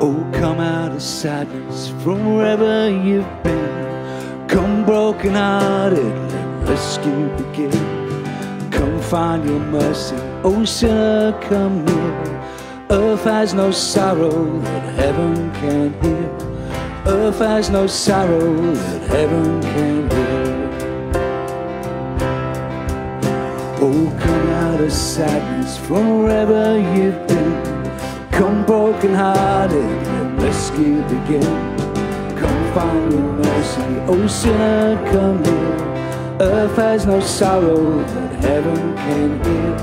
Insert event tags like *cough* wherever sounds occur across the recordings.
Oh, come out of sadness from wherever you've been. Come broken hearted, let rescue begin. Come find your mercy, oh sinner, come near. Earth has no sorrow that heaven can heal. Earth has no sorrow that heaven can heal. Sadness from wherever you've been. Come broken hearted, let rescue begin. Come find your mercy, oh sinner, come here. Earth has no sorrow that heaven can heal.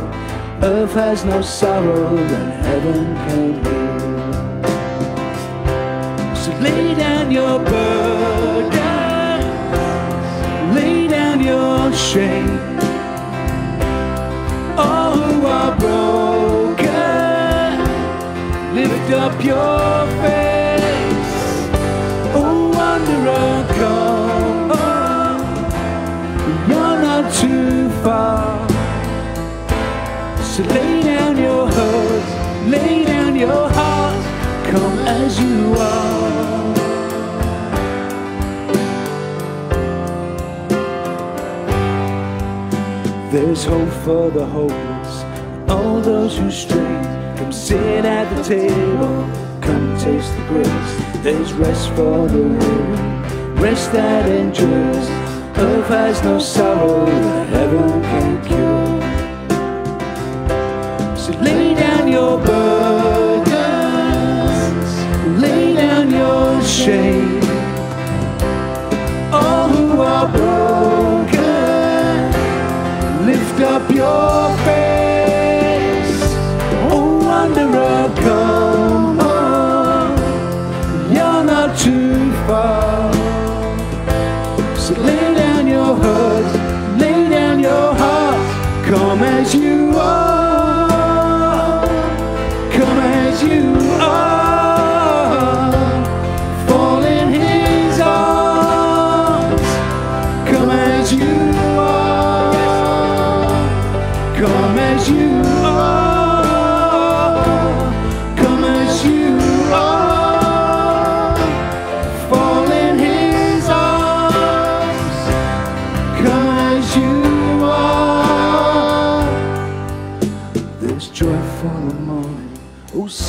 Earth has no sorrow that heaven can heal. So lay down your burden, lay down your shame. Hope for the hopeless, all those who stray. Come sit at the table, come taste the grace. There's rest for the weary, rest that endures. Earth has no sorrow that heaven can cure. So up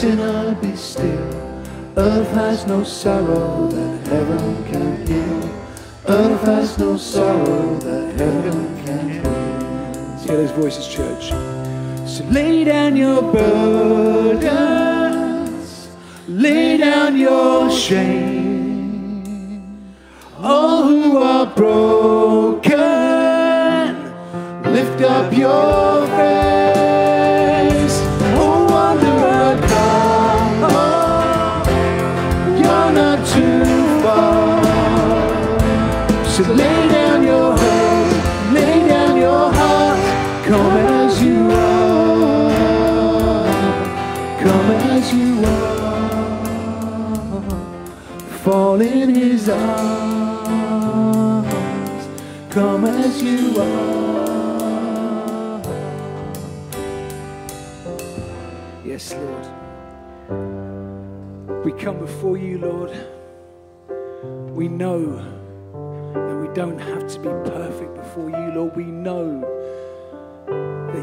sinner, be still. Earth has no sorrow that heaven can heal. Earth has no sorrow that heaven can heal. See those voices, church. So lay down your burdens, lay down your shame. All who are broken, Come as you are. Come as you are. Fall in his arms. Come as you are. Yes, Lord. We come before you, Lord. We know that we don't have to be perfect before you, Lord. We know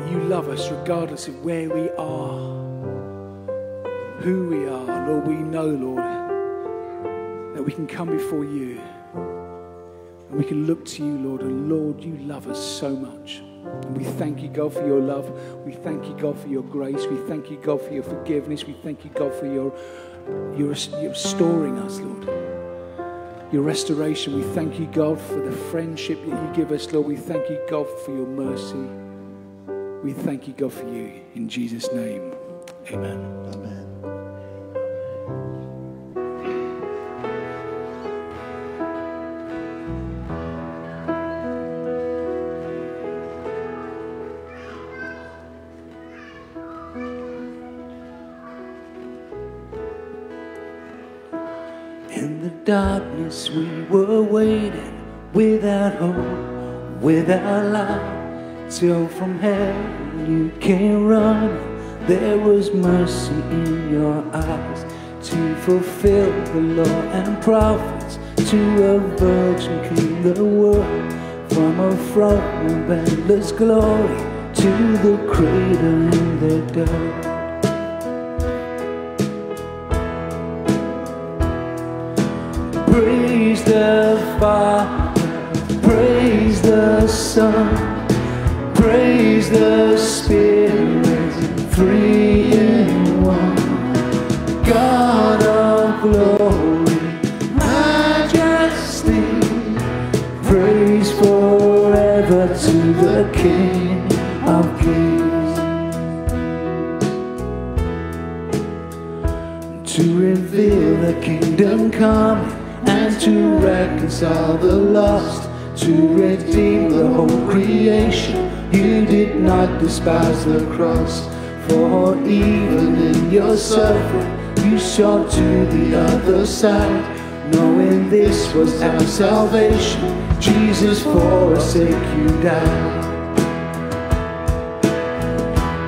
that you love us regardless of where we are, who we are. Lord, we know, Lord, that we can come before you and we can look to you, Lord. And Lord, you love us so much. And we thank you, God, for your love. We thank you, God, for your grace. We thank you, God, for your forgiveness. We thank you, God, for your, your, your restoring us, Lord your restoration. We thank you, God, for the friendship that you give us, Lord. We thank you, God, for your mercy. We thank you, God, for you. In Jesus' name, amen. Amen. In the darkness, we were waiting without hope, without light, till from heaven you came running there was mercy in your eyes to fulfill the law and prophets. To a virgin came the word from a throne of endless glory to the cradle in the dirt. Praise the Father, praise the Son, praise the Spirit, three in one. God of glory, majesty, praise forever to the King of Kings. To reveal the kingdom come and to reconcile the lost, to redeem the whole creation. You did not despise the cross, for even in your suffering, you saw to the other side, knowing this was our salvation. Jesus, for our sake, you died.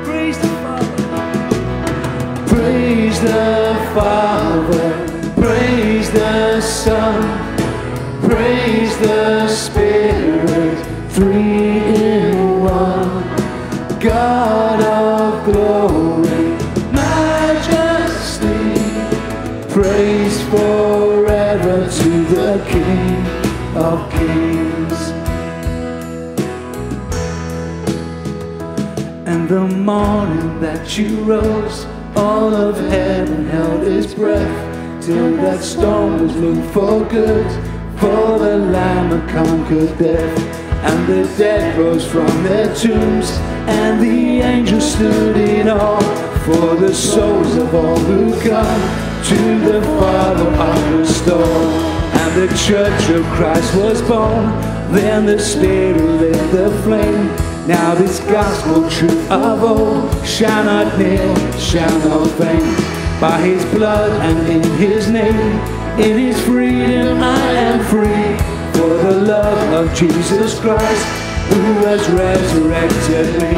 Praise the Father. Praise the Father. Praise the Son, praise the Spirit, the morning that you rose, all of heaven held its breath till that storm was moved for good. For the Lamb had conquered death, and the dead rose from their tombs, and the angels stood in awe for the souls of all who come to the Father the storm. And the Church of Christ was born. Then the Spirit lit the flame. Now this gospel truth of old shall not kneel, shall not faint by his blood and in his name. In his freedom I am free for the love of Jesus Christ who has resurrected me.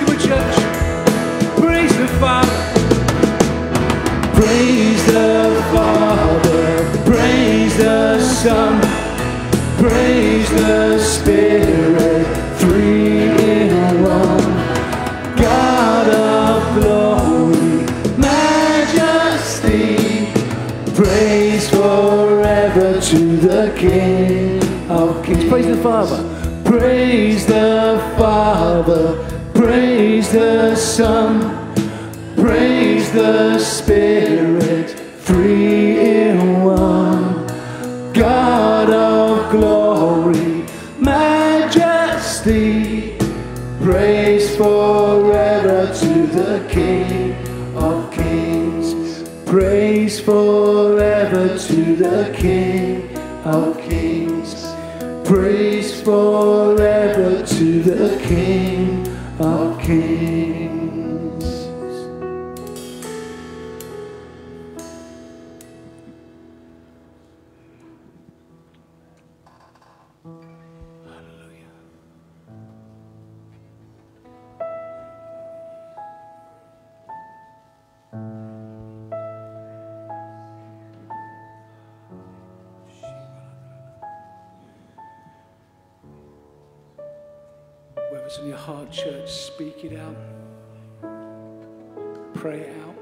Come on, church. Praise the Father. Praise the Father. Praise the Son. Praise the Spirit. To the King of Kings. Praise the Father. Praise the Father. Praise the Son. Praise the Spirit, three in one. God of glory, majesty, praise forever to the King of kings. Praise forever to the King forever to the King In your heart, church, speak it out. Pray it out.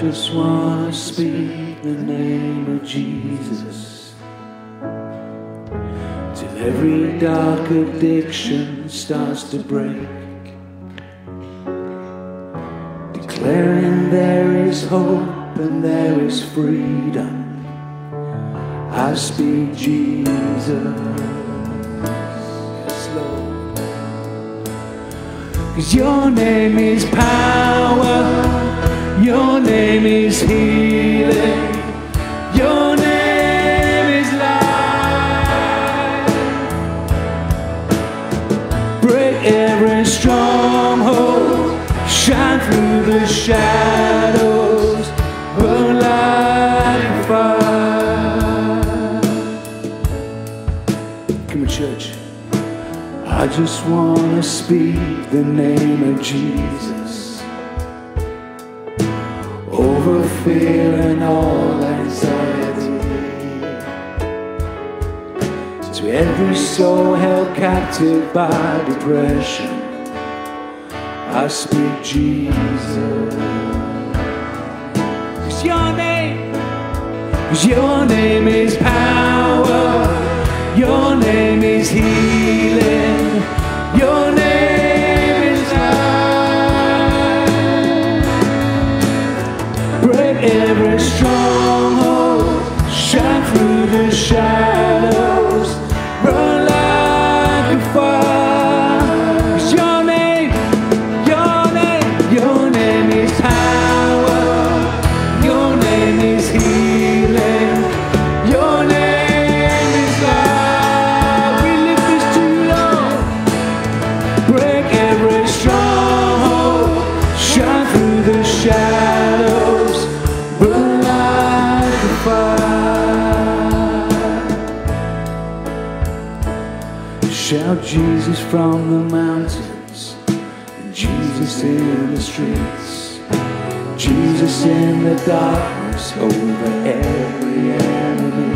Just want to speak the name of Jesus till every dark addiction starts to break. Declaring there is hope and there is freedom. I speak Jesus. Cause your name is power. Your name is healing. Your name is life. Break every stronghold. Shine through the shadows. Burn like fire. Come on, church. I just want to speak the name of Jesus over fear and all anxiety. To every soul held captive by depression, I speak Jesus. Cause your name, cause your name is power, your name is healing, your name the shadows, In the darkness over every enemy.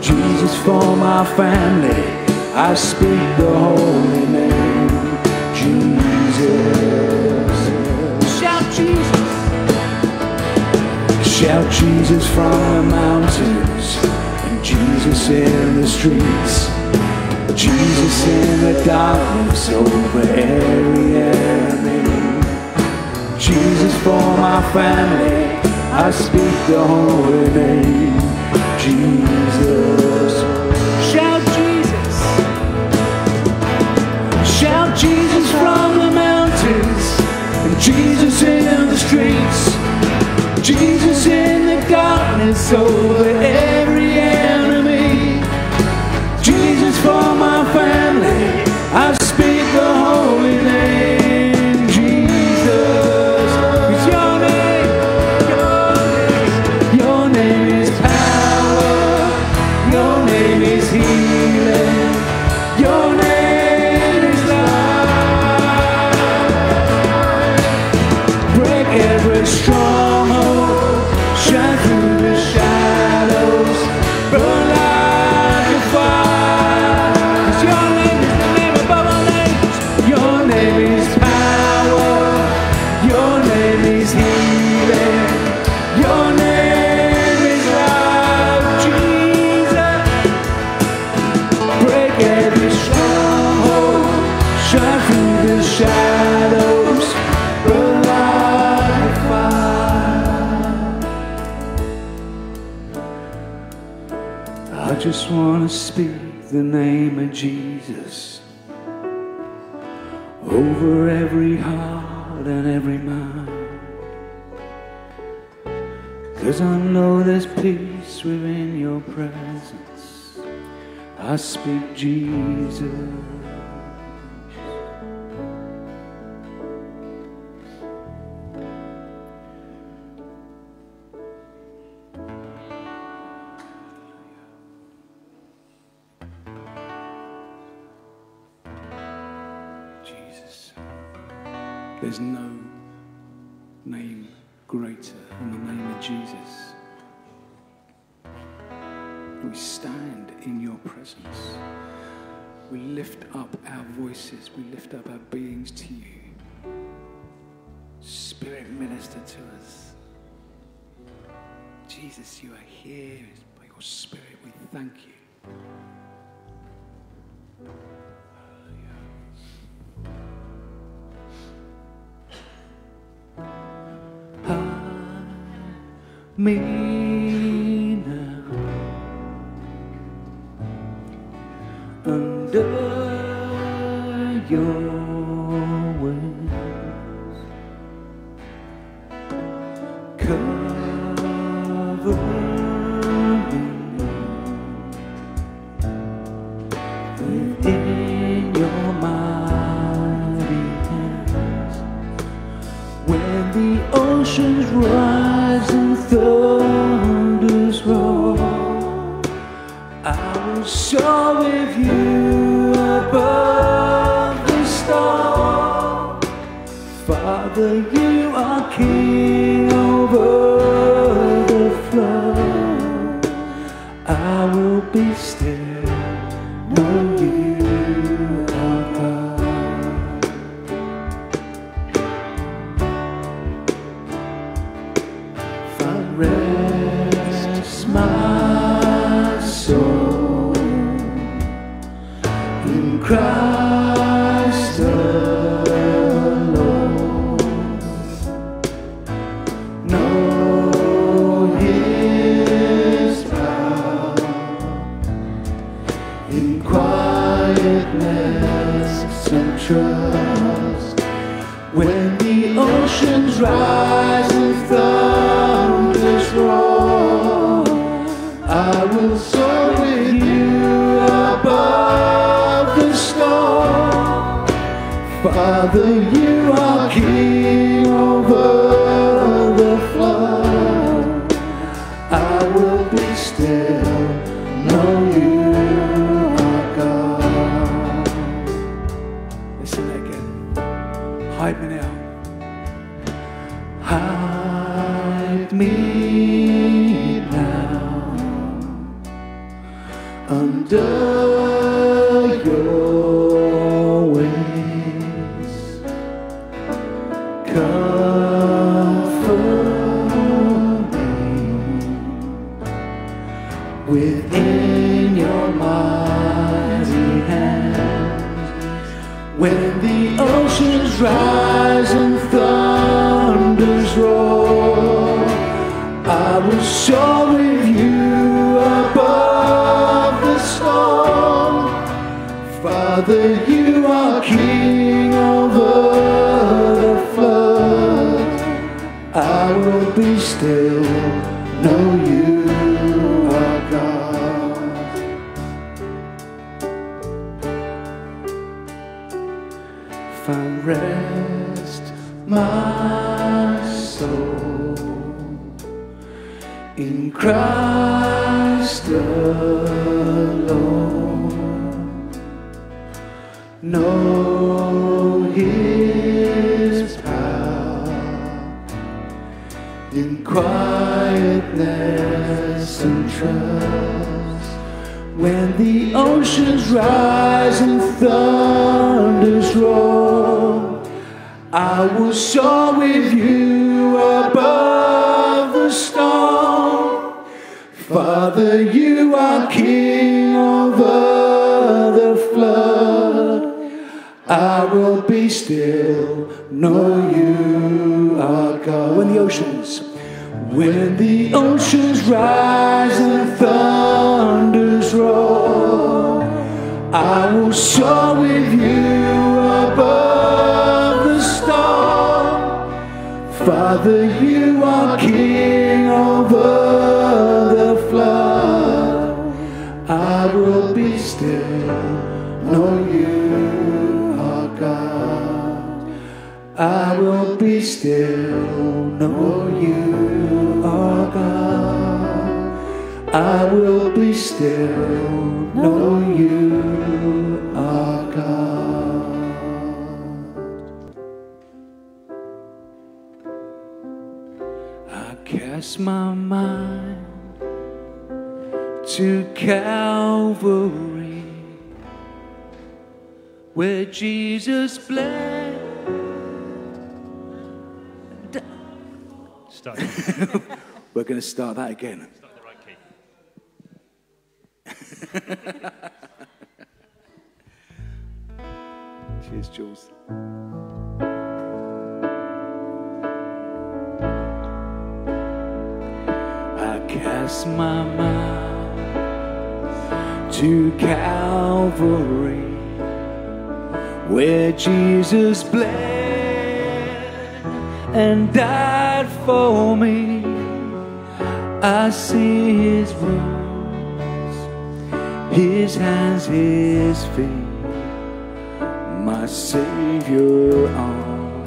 Jesus for my family, I speak the holy name, Jesus. Shout Jesus. Shout Jesus from the mountains, and Jesus in the streets, Jesus in the darkness over every enemy. Jesus for my family, I speak the holy name, Jesus. Shout Jesus. Shout Jesus from the mountains, and Jesus in the streets, Jesus in the darkness over every the name of Jesus over every heart and every mind. Cause I know there's peace within your presence. I speak Jesus. There's no name greater than the name of Jesus. We stand in your presence. We lift up our voices, we lift up our beings to you. Spirit, minister to us. Jesus, you are here by your Spirit. We thank you. Me Father, When the oceans rise in quietness and trust. When the oceans rise and thunders roar, I will soar with you above the storm. Father, you are king over the flood. I will be still, know you God. When the oceans, when the oceans rise and thunders roar, I will soar with you above the storm. Father, you are king over the flood. I will be still, know you are God. I will be still, know you are God. I will be still, know you are God. I cast my mind to Calvary, where Jesus bled. Start, *laughs* We're going to start that again. start the right key. *laughs* Cheers, Jules. I cast my mind to Calvary, where Jesus bled and died for me. I see His wounds, His hands, His feet my Savior on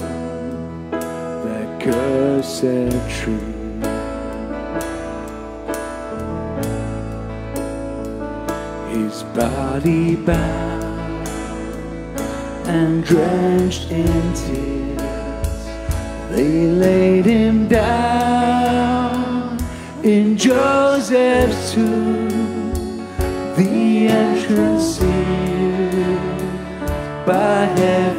that cursed tree. His body bound and drenched in tears, they laid him down in Joseph's tomb, the entrance sealed by heavy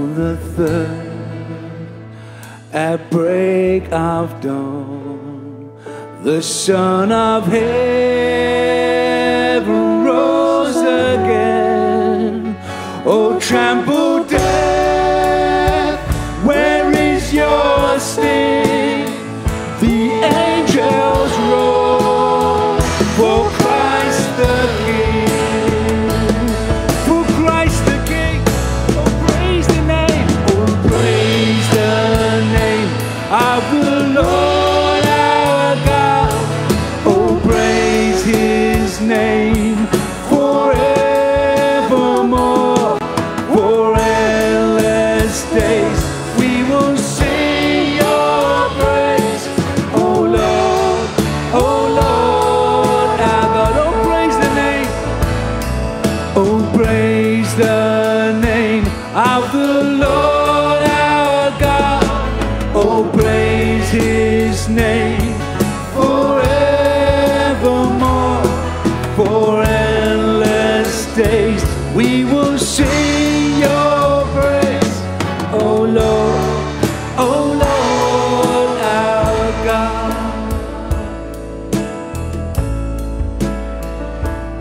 on the third, at break of dawn, the Son of Heaven rose again. Oh, trample name forevermore. For endless days we will sing your praise. Oh, Lord, oh, Lord our God.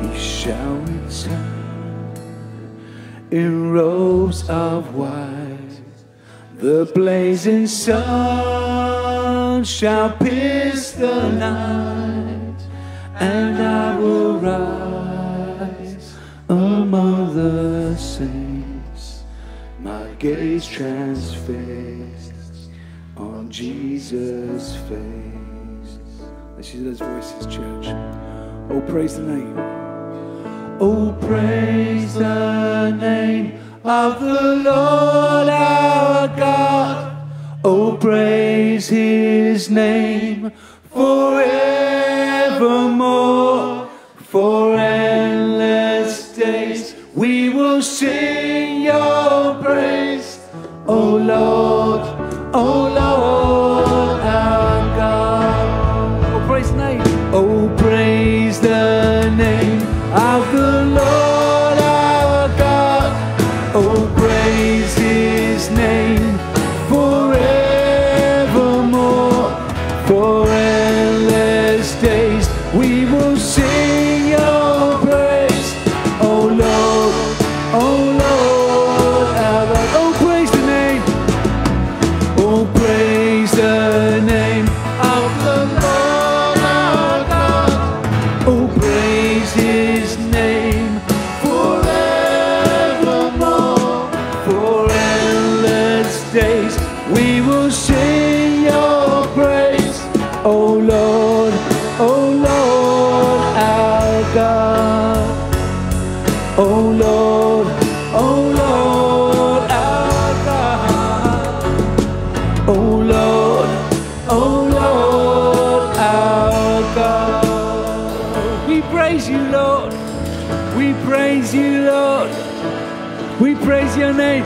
He shall return in robes of white. The blazing sun shall pierce the night, and I will rise among the saints. My gaze transfixed on Jesus' face. Let's use those voices, church. Oh, praise the name. Oh, praise the name of the Lord our God. Oh, praise his name forevermore. For endless days we will sing For We praise your name.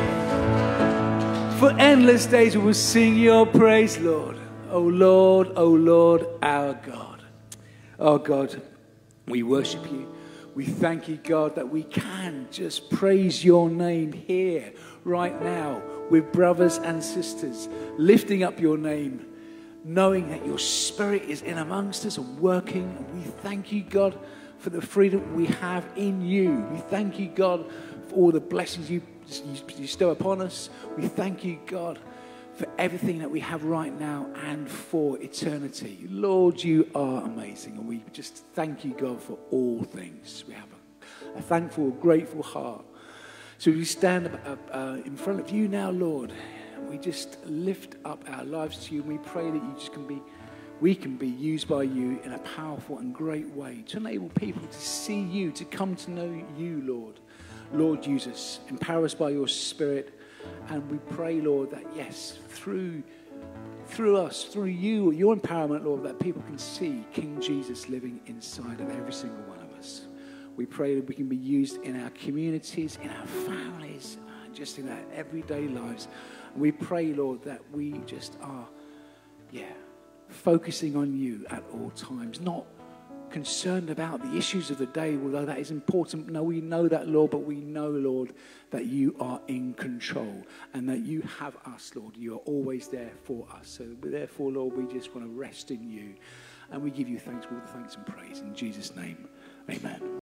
For endless days we will sing your praise, Lord. Oh Lord, oh Lord, our God. Oh God, we worship you. We thank you, God, that we can just praise your name here, right now, with brothers and sisters, lifting up your name, knowing that your spirit is in amongst us and working. We thank you, God, for the freedom we have in you. We thank you, God, all the blessings you, you bestow upon us. We thank you, God for everything that we have right now and for eternity. Lord, you are amazing. And we just thank you, God, for all things. We have a, a thankful, grateful heart. So we stand up, uh, in front of you now, Lord. We just lift up our lives to you and we pray that you just can be, we can be used by you in a powerful and great way to enable people to see you, to come to know you, Lord. Lord Jesus, empower us by your Spirit and we pray, Lord, that yes, through through us, through you, your empowerment, Lord, that people can see King Jesus living inside of every single one of us. We pray that we can be used in our communities, in our families, uh, just in our everyday lives. And we pray, Lord, that we just are, yeah, focusing on you at all times, not concerned about the issues of the day, although that is important. No, we know that, Lord, but we know, Lord, that you are in control and that you have us, Lord. You are always there for us. So, therefore, Lord, we just want to rest in you and we give you thanks, all the thanks and praise. In Jesus' name, amen.